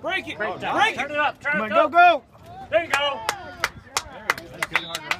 Break it! Break, oh, nice. Break it! Turn it up! Turn it up! Go, go! There you go! There you go.